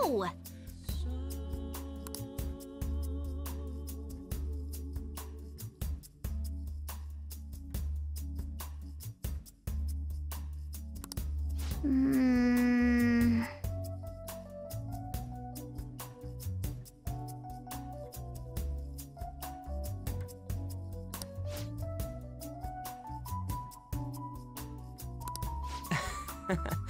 Ha Hmm.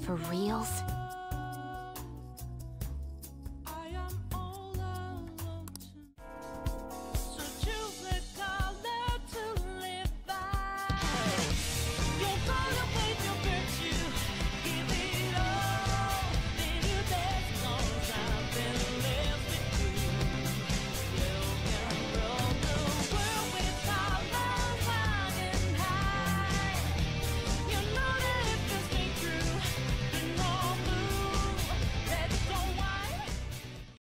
For reals?